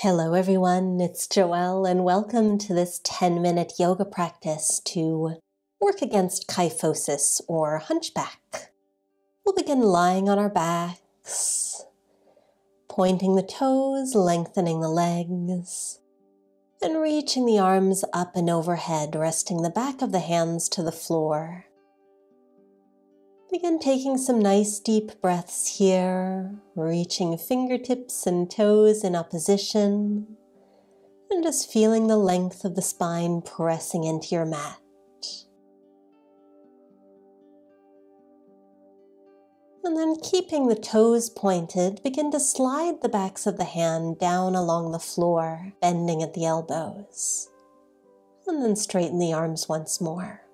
Hello, everyone. It's Joelle, and welcome to this 10 minute yoga practice to work against kyphosis or hunchback. We'll begin lying on our backs, pointing the toes, lengthening the legs, and reaching the arms up and overhead, resting the back of the hands to the floor. Begin taking some nice deep breaths here, reaching fingertips and toes in opposition, and just feeling the length of the spine pressing into your mat. And then keeping the toes pointed, begin to slide the backs of the hand down along the floor, bending at the elbows. And then straighten the arms once more.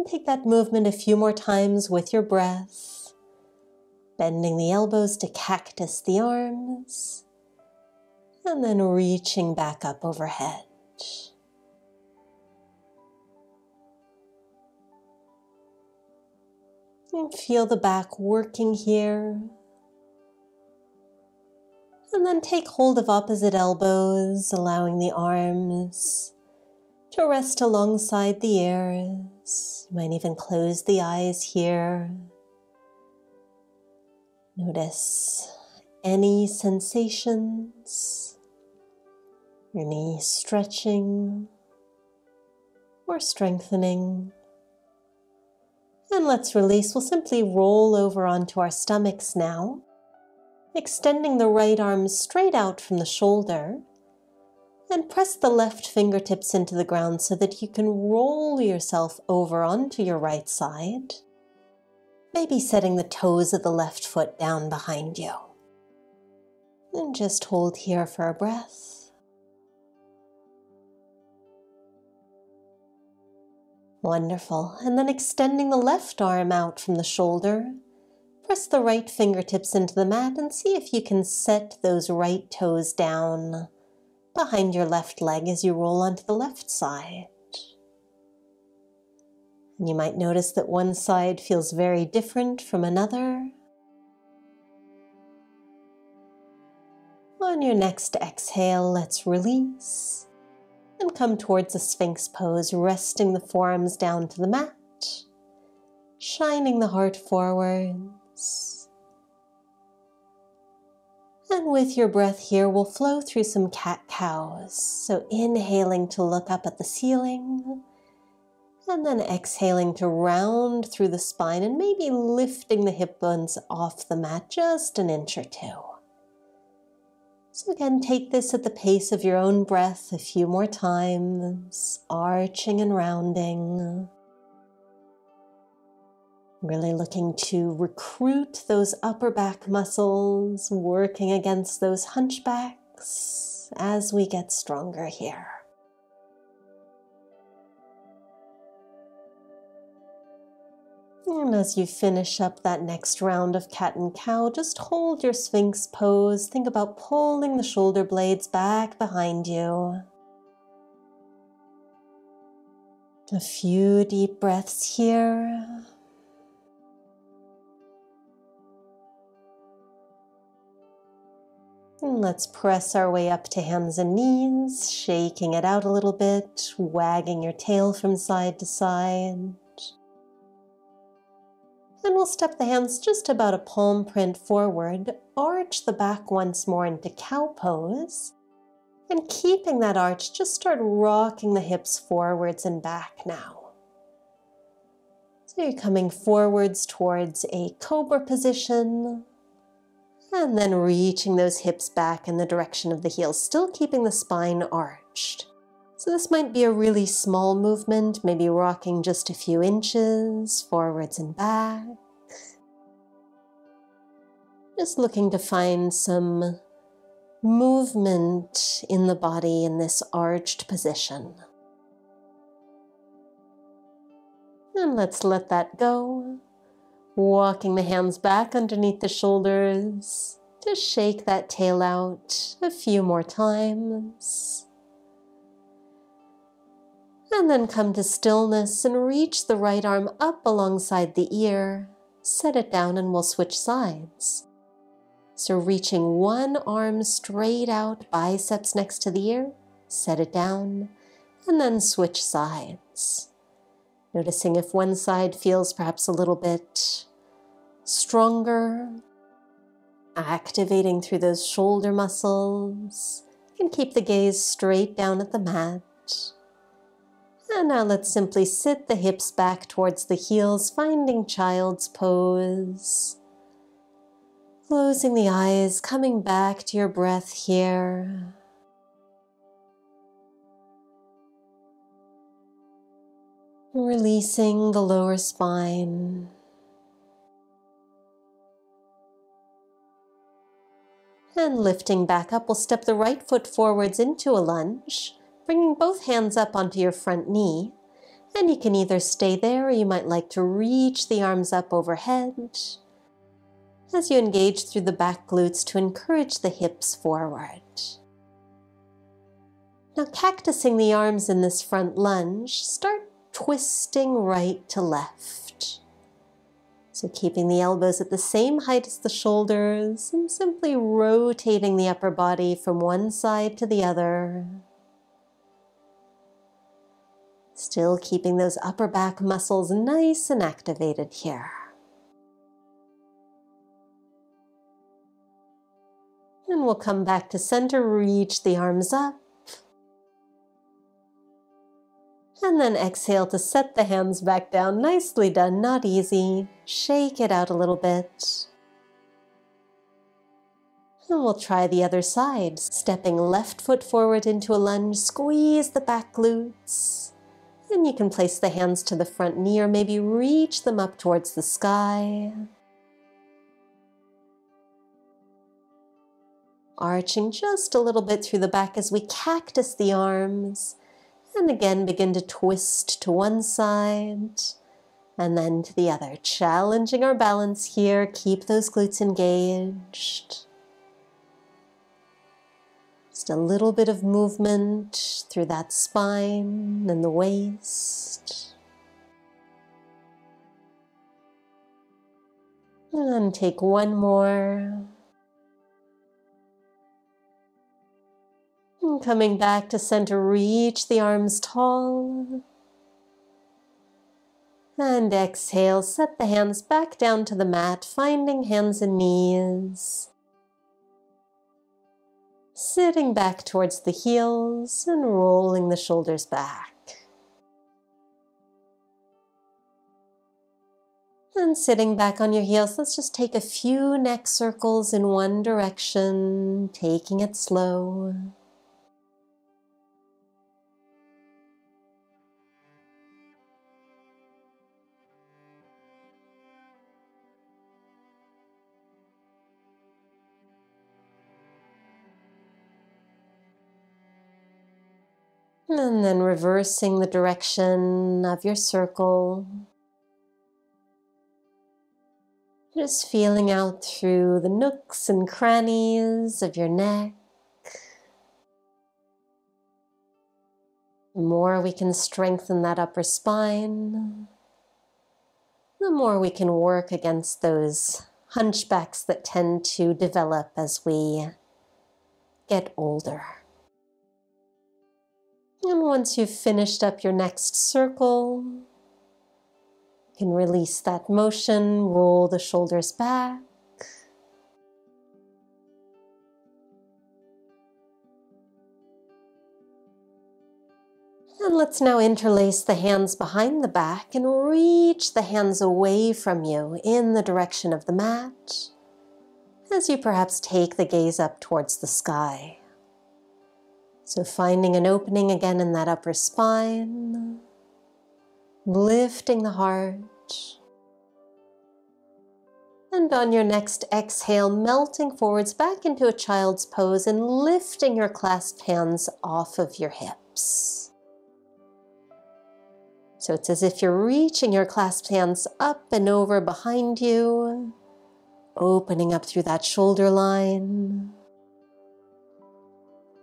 And take that movement a few more times with your breath, bending the elbows to cactus the arms, and then reaching back up overhead. And feel the back working here. And then take hold of opposite elbows, allowing the arms to rest alongside the ears. You might even close the eyes here. Notice any sensations, any stretching or strengthening. And let's release. We'll simply roll over onto our stomachs now, extending the right arm straight out from the shoulder and press the left fingertips into the ground so that you can roll yourself over onto your right side, maybe setting the toes of the left foot down behind you. And just hold here for a breath. Wonderful. And then extending the left arm out from the shoulder, press the right fingertips into the mat and see if you can set those right toes down behind your left leg as you roll onto the left side. And you might notice that one side feels very different from another. On your next exhale, let's release and come towards a Sphinx pose, resting the forearms down to the mat, shining the heart forwards and with your breath here, we'll flow through some cat cows. So inhaling to look up at the ceiling, and then exhaling to round through the spine and maybe lifting the hip bones off the mat just an inch or two. So again, take this at the pace of your own breath a few more times, arching and rounding. Really looking to recruit those upper back muscles, working against those hunchbacks as we get stronger here. And as you finish up that next round of cat and cow, just hold your sphinx pose. Think about pulling the shoulder blades back behind you. A few deep breaths here. And let's press our way up to hands and knees, shaking it out a little bit, wagging your tail from side to side. Then we'll step the hands just about a palm print forward, arch the back once more into cow pose, and keeping that arch, just start rocking the hips forwards and back now. So you're coming forwards towards a cobra position, and then reaching those hips back in the direction of the heels, still keeping the spine arched. So this might be a really small movement, maybe rocking just a few inches forwards and back. Just looking to find some movement in the body in this arched position. And let's let that go. Walking the hands back underneath the shoulders to shake that tail out a few more times. And then come to stillness and reach the right arm up alongside the ear. Set it down and we'll switch sides. So reaching one arm straight out, biceps next to the ear, set it down, and then switch sides. Noticing if one side feels perhaps a little bit stronger, activating through those shoulder muscles. You can keep the gaze straight down at the mat. And now let's simply sit the hips back towards the heels, finding child's pose. Closing the eyes, coming back to your breath here. Releasing the lower spine. And lifting back up, we'll step the right foot forwards into a lunge, bringing both hands up onto your front knee. And you can either stay there or you might like to reach the arms up overhead as you engage through the back glutes to encourage the hips forward. Now cactusing the arms in this front lunge, start twisting right to left. So keeping the elbows at the same height as the shoulders and simply rotating the upper body from one side to the other. Still keeping those upper back muscles nice and activated here. And we'll come back to center, reach the arms up. And then exhale to set the hands back down. Nicely done, not easy. Shake it out a little bit. And we'll try the other side. Stepping left foot forward into a lunge, squeeze the back glutes. And you can place the hands to the front knee or maybe reach them up towards the sky. arching just a little bit through the back as we cactus the arms. And again, begin to twist to one side and then to the other, challenging our balance here. Keep those glutes engaged. Just a little bit of movement through that spine and the waist. And take one more. Coming back to center, reach the arms tall. And exhale, set the hands back down to the mat, finding hands and knees. Sitting back towards the heels and rolling the shoulders back. And sitting back on your heels, let's just take a few neck circles in one direction, taking it slow. And then reversing the direction of your circle. Just feeling out through the nooks and crannies of your neck. The more we can strengthen that upper spine, the more we can work against those hunchbacks that tend to develop as we get older. And once you've finished up your next circle, you can release that motion, roll the shoulders back. And let's now interlace the hands behind the back and reach the hands away from you in the direction of the mat as you perhaps take the gaze up towards the sky. So finding an opening again in that upper spine, lifting the heart. And on your next exhale, melting forwards back into a child's pose and lifting your clasped hands off of your hips. So it's as if you're reaching your clasped hands up and over behind you, opening up through that shoulder line.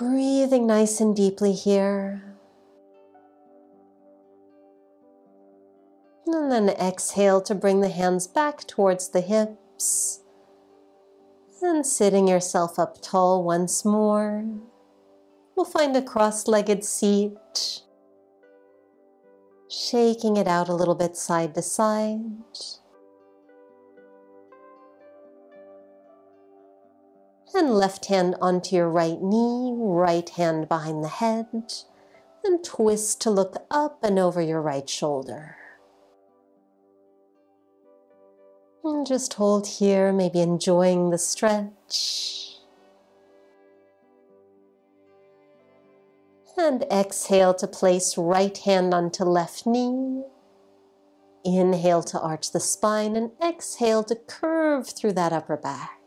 Breathing nice and deeply here. And then exhale to bring the hands back towards the hips. And sitting yourself up tall once more, we'll find a cross-legged seat, shaking it out a little bit side to side. And left hand onto your right knee, right hand behind the head, and twist to look up and over your right shoulder. And just hold here, maybe enjoying the stretch. And exhale to place right hand onto left knee. Inhale to arch the spine and exhale to curve through that upper back.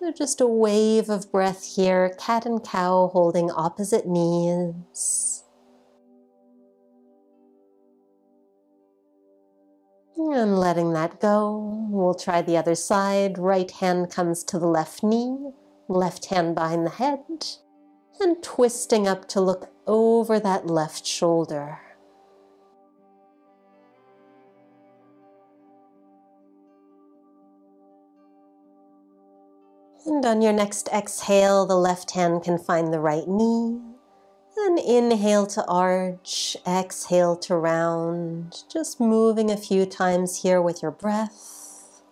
So just a wave of breath here, cat and cow holding opposite knees. And letting that go, we'll try the other side. Right hand comes to the left knee, left hand behind the head, and twisting up to look over that left shoulder. And on your next exhale, the left hand can find the right knee. And inhale to arch, exhale to round. Just moving a few times here with your breath.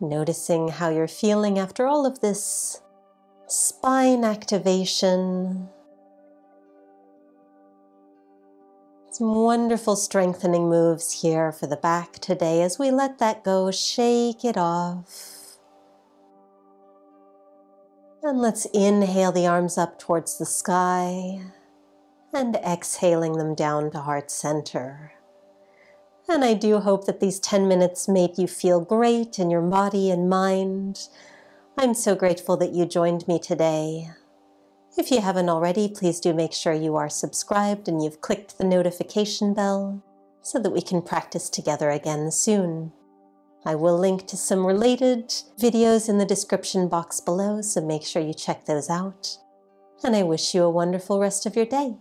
Noticing how you're feeling after all of this spine activation. Some wonderful strengthening moves here for the back today as we let that go, shake it off. And let's inhale the arms up towards the sky and exhaling them down to heart center. And I do hope that these 10 minutes made you feel great in your body and mind. I'm so grateful that you joined me today. If you haven't already, please do make sure you are subscribed and you've clicked the notification bell so that we can practice together again soon. I will link to some related videos in the description box below, so make sure you check those out. And I wish you a wonderful rest of your day.